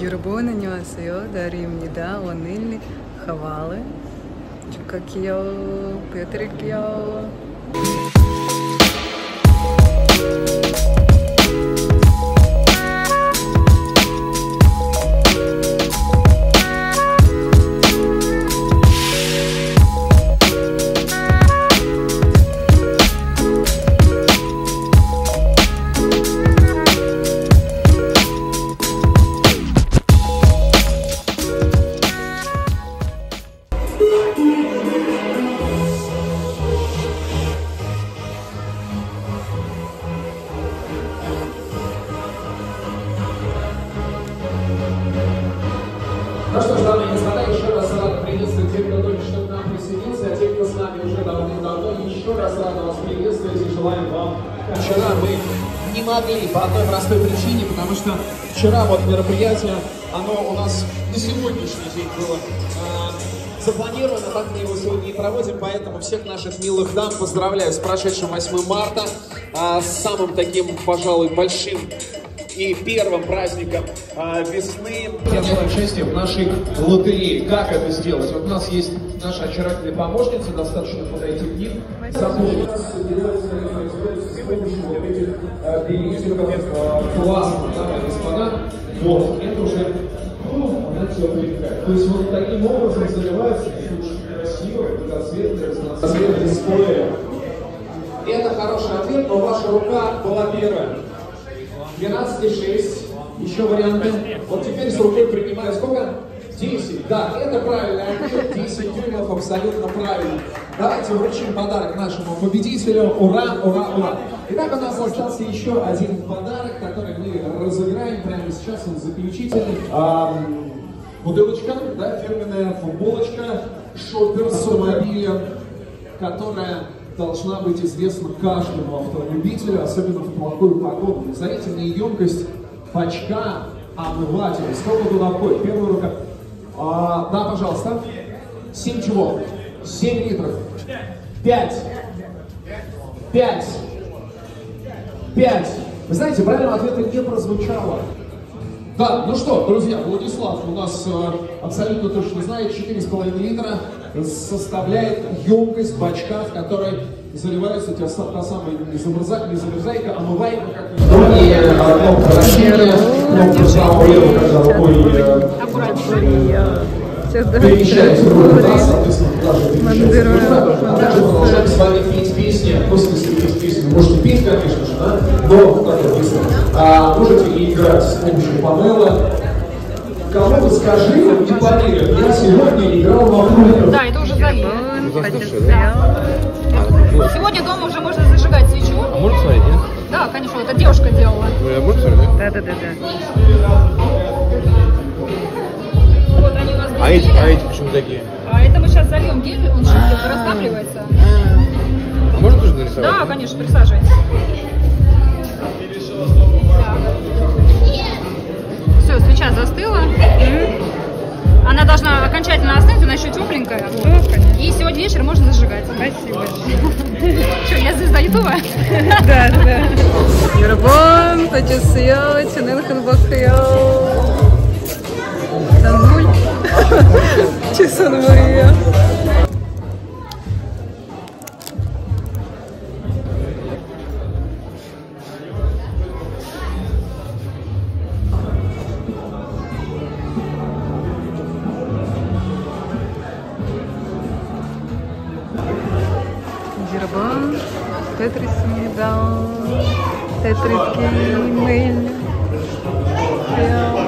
Ерубую на него асайо, дарим неда, он или хавалы, Как я, чукакио, петрикио. Thank you. Желаем вам. Вчера мы не могли по одной простой причине, потому что вчера вот мероприятие, оно у нас на сегодняшний день было э, запланировано, так мы его сегодня и проводим, поэтому всех наших милых дам поздравляю с прошедшим 8 марта, а, с самым таким, пожалуй, большим и первым праздником а, весны. Приняла участие в нашей лотерее. Как это сделать? Вот у нас есть наша очаровательная помощница, достаточно подойти к ним. Запомнить. с помощью вот этих а, классно, дамы и господа. Вот, это уже она все привлекает. То есть вот таким образом заливается очень красивое, многоцветное, разноцветное дисплея. Это хороший ответ, но ваша рука была первая. 12,6. Еще варианты. Вот теперь с рукой принимаю сколько? 10. Да, это правильный ответ. 10 дюймов абсолютно правильно. Давайте вручим подарок нашему победителю. Ура, ура, ура. Итак, у нас остался еще один подарок, который мы разыграем прямо сейчас. Он заключительный. Ам, бутылочка, да, фирменная футболочка, шопер с автомобилем, которая должна быть известна каждому автолюбителю, особенно в плохую погоду. Назовите мне емкость бачка омывателя. Сколько туда входит? Первая рука. А, да, пожалуйста. Семь чего? Семь литров. Пять. Пять. Пять. Вы знаете, правильного ответа не прозвучало. Да, ну что, друзья, Владислав у нас э, абсолютно точно знает, 4,5 литра составляет емкость бачка, в которой заливается та, та самая не, замерза, не замерзайка, а омывайка, как и э, кнопка вращения, кнопка справа влево, когда рукой э, перемещается в другой раз, соответственно, даже другой А также продолжаем с вами петь песни, ну, в смысле, петь песни, можете петь, конечно же, да, но, как я объясню, а можете и играть с помощью панела. Кому-то скажи, не поверят, я сегодня играл во фруках. Да, это уже залито. Потеплел. Сегодня дома уже можно зажигать свечу. А можно смотреть, нет? Да, конечно, это девушка делала. Ну, я можно смотреть, да? Да-да-да. Вот они у нас А эти, а эти почему такие? А это мы сейчас зальем гель, он сейчас растапливается. А можно тоже нарисовать? Да, конечно, присаживайтесь. Все, замечательная основа, она еще тепленькая. Да, И сегодня вечер можно зажигать. Спасибо. Что, я звезда Ютуба? Да, да. Ербон, Пачесьё, Чененхан Бахьё. Танзуль. Чесон Мария. Барабан, Тетрис ми дал, Тетрис ги имейл. Yeah.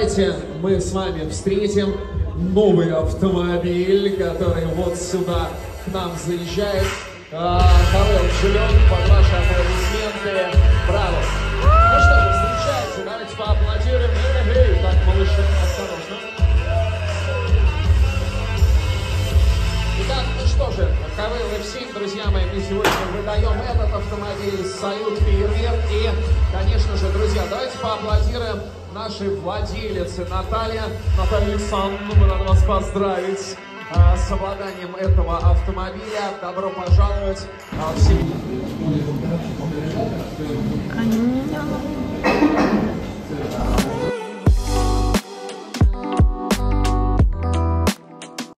요. мы с вами встретим новый автомобиль, который вот сюда к нам заезжает. Хавел Жилен, под ваши аплодисменты. Браво! И сегодня выдаем этот автомобиль «Союз Фейерверк». И, конечно же, друзья, давайте поаплодируем нашей владелице Наталья. Наталья Александровна, надо вас поздравить а, с обладанием этого автомобиля. Добро пожаловать а, в. Конечно.